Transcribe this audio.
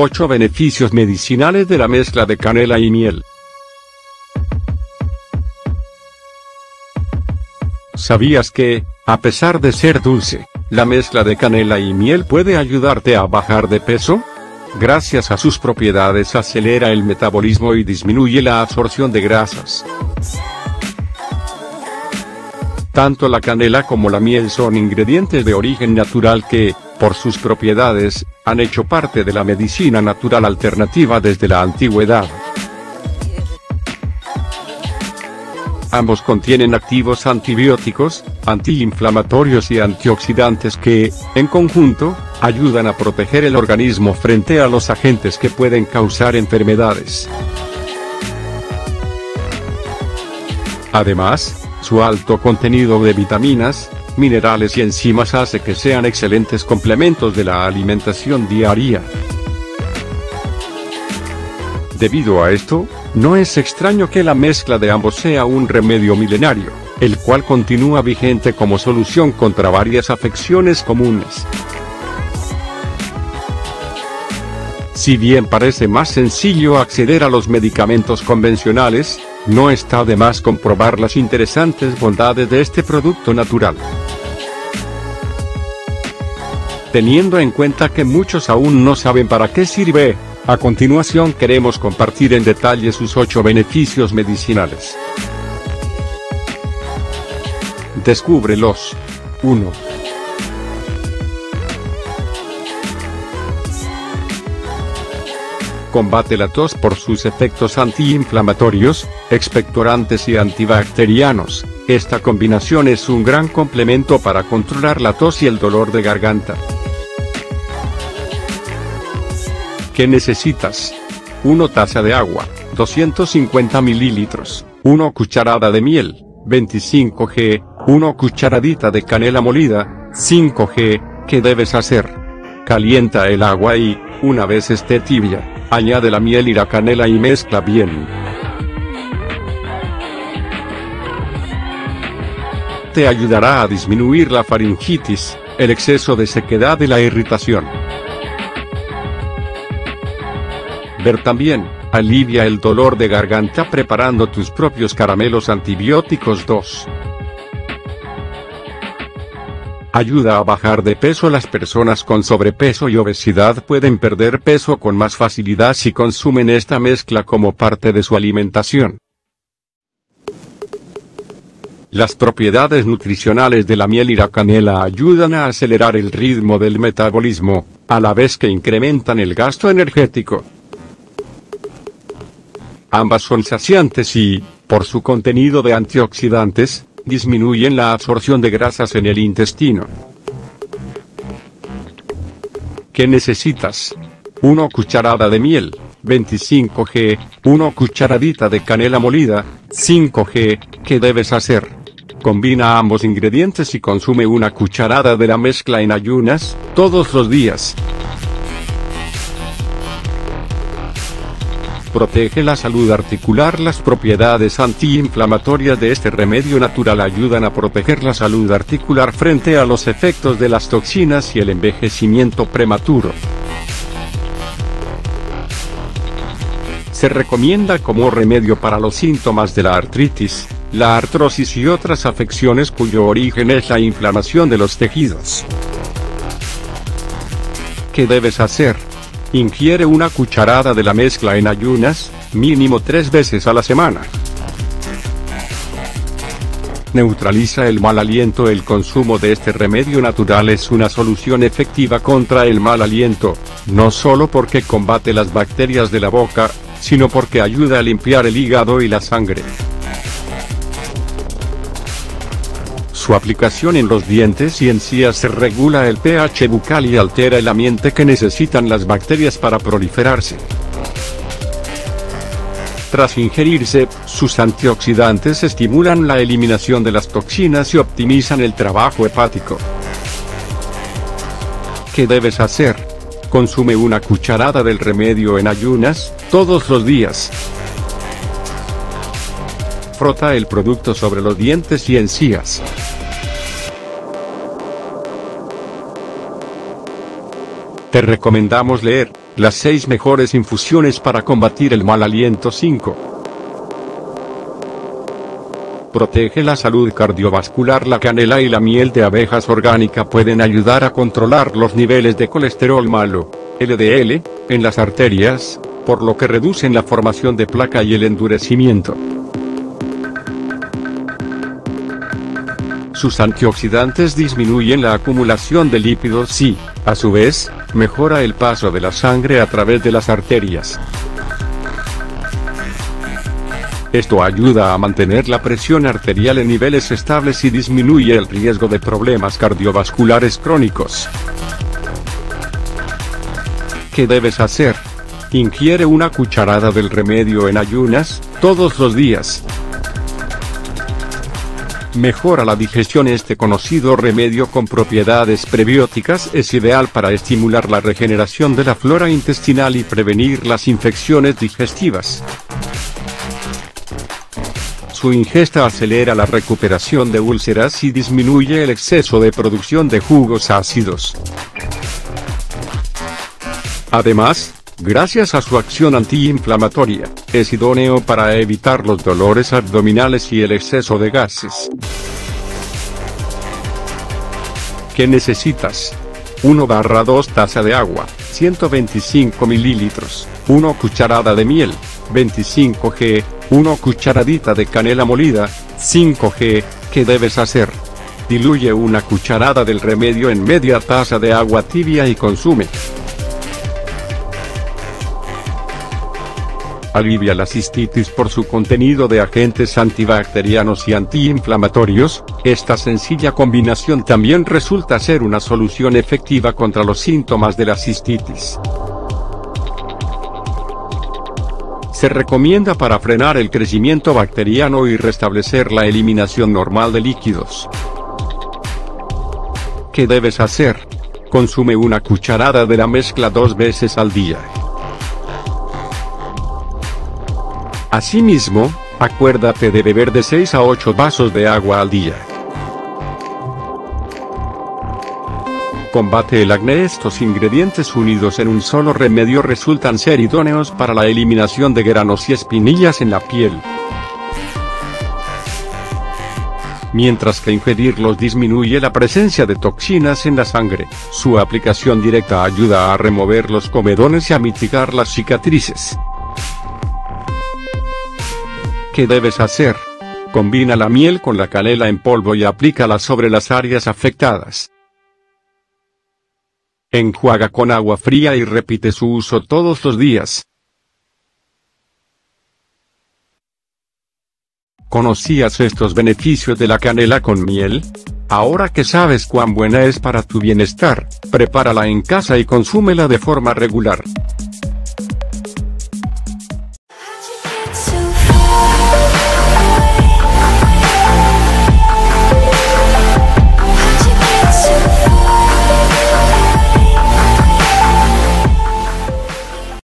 8 beneficios medicinales de la mezcla de canela y miel. ¿Sabías que, a pesar de ser dulce, la mezcla de canela y miel puede ayudarte a bajar de peso? Gracias a sus propiedades acelera el metabolismo y disminuye la absorción de grasas. Tanto la canela como la miel son ingredientes de origen natural que, por sus propiedades, han hecho parte de la medicina natural alternativa desde la antigüedad. Ambos contienen activos antibióticos, antiinflamatorios y antioxidantes que, en conjunto, ayudan a proteger el organismo frente a los agentes que pueden causar enfermedades. Además, su alto contenido de vitaminas, minerales y enzimas hace que sean excelentes complementos de la alimentación diaria. Debido a esto, no es extraño que la mezcla de ambos sea un remedio milenario, el cual continúa vigente como solución contra varias afecciones comunes. Si bien parece más sencillo acceder a los medicamentos convencionales, no está de más comprobar las interesantes bondades de este producto natural. Teniendo en cuenta que muchos aún no saben para qué sirve, a continuación queremos compartir en detalle sus 8 beneficios medicinales. Descúbrelos. 1. combate la tos por sus efectos antiinflamatorios, expectorantes y antibacterianos. Esta combinación es un gran complemento para controlar la tos y el dolor de garganta. ¿Qué necesitas? 1 taza de agua, 250 mililitros, 1 cucharada de miel, 25 g, 1 cucharadita de canela molida, 5 g, ¿qué debes hacer? Calienta el agua y, una vez esté tibia, Añade la miel y la canela y mezcla bien. Te ayudará a disminuir la faringitis, el exceso de sequedad y la irritación. También, alivia el dolor de garganta preparando tus propios caramelos antibióticos 2. Ayuda a bajar de peso. Las personas con sobrepeso y obesidad pueden perder peso con más facilidad si consumen esta mezcla como parte de su alimentación. Las propiedades nutricionales de la miel y la canela ayudan a acelerar el ritmo del metabolismo, a la vez que incrementan el gasto energético. Ambas son saciantes y, por su contenido de antioxidantes, disminuyen la absorción de grasas en el intestino. ¿Qué necesitas? 1 cucharada de miel, 25 g, 1 cucharadita de canela molida, 5 g, ¿qué debes hacer? Combina ambos ingredientes y consume una cucharada de la mezcla en ayunas, todos los días. Protege la salud articular. Las propiedades antiinflamatorias de este remedio natural ayudan a proteger la salud articular frente a los efectos de las toxinas y el envejecimiento prematuro. Se recomienda como remedio para los síntomas de la artritis, la artrosis y otras afecciones cuyo origen es la inflamación de los tejidos. ¿Qué debes hacer? Ingiere una cucharada de la mezcla en ayunas, mínimo tres veces a la semana. Neutraliza el mal aliento. El consumo de este remedio natural es una solución efectiva contra el mal aliento, no solo porque combate las bacterias de la boca, sino porque ayuda a limpiar el hígado y la sangre. Su aplicación en los dientes y encías se regula el pH bucal y altera el ambiente que necesitan las bacterias para proliferarse. Tras ingerirse, sus antioxidantes estimulan la eliminación de las toxinas y optimizan el trabajo hepático. ¿Qué debes hacer? Consume una cucharada del remedio en ayunas, todos los días. Frota el producto sobre los dientes y encías. Te recomendamos leer Las 6 mejores infusiones para combatir el mal aliento 5. Protege la salud cardiovascular La canela y la miel de abejas orgánica pueden ayudar a controlar los niveles de colesterol malo, LDL, en las arterias, por lo que reducen la formación de placa y el endurecimiento. Sus antioxidantes disminuyen la acumulación de lípidos y, a su vez, mejora el paso de la sangre a través de las arterias. Esto ayuda a mantener la presión arterial en niveles estables y disminuye el riesgo de problemas cardiovasculares crónicos. ¿Qué debes hacer? Ingiere una cucharada del remedio en ayunas, todos los días. Mejora la digestión Este conocido remedio con propiedades prebióticas es ideal para estimular la regeneración de la flora intestinal y prevenir las infecciones digestivas. Su ingesta acelera la recuperación de úlceras y disminuye el exceso de producción de jugos ácidos. Además, Gracias a su acción antiinflamatoria, es idóneo para evitar los dolores abdominales y el exceso de gases. ¿Qué necesitas? 1 barra 2 taza de agua, 125 mililitros, 1 cucharada de miel, 25 g, 1 cucharadita de canela molida, 5 g, ¿qué debes hacer? Diluye una cucharada del remedio en media taza de agua tibia y consume. Alivia la cistitis por su contenido de agentes antibacterianos y antiinflamatorios, esta sencilla combinación también resulta ser una solución efectiva contra los síntomas de la cistitis. Se recomienda para frenar el crecimiento bacteriano y restablecer la eliminación normal de líquidos. ¿Qué debes hacer? Consume una cucharada de la mezcla dos veces al día. Asimismo, acuérdate de beber de 6 a 8 vasos de agua al día. Combate el acné Estos ingredientes unidos en un solo remedio resultan ser idóneos para la eliminación de granos y espinillas en la piel. Mientras que ingerirlos disminuye la presencia de toxinas en la sangre, su aplicación directa ayuda a remover los comedones y a mitigar las cicatrices. ¿Qué debes hacer? Combina la miel con la canela en polvo y aplícala sobre las áreas afectadas. Enjuaga con agua fría y repite su uso todos los días. ¿Conocías estos beneficios de la canela con miel? Ahora que sabes cuán buena es para tu bienestar, prepárala en casa y consúmela de forma regular.